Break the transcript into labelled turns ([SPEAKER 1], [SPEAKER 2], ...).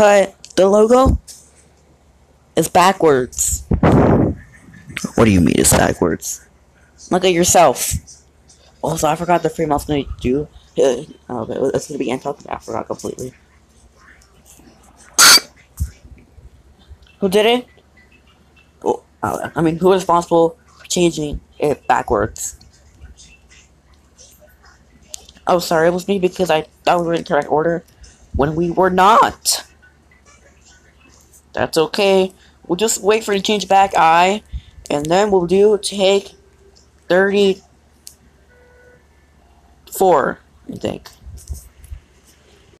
[SPEAKER 1] cut the logo is backwards.
[SPEAKER 2] What do you mean it's backwards?
[SPEAKER 1] Look at yourself. Also, I forgot the frame I was gonna do. Uh, okay, it's gonna be Anton. I forgot completely. Who did it? Oh, I mean, who is responsible for changing it backwards? Oh, sorry, it was me because I thought we were in correct order when we were not. That's okay. We'll just wait for to change back I, and then we'll do take 34, I think.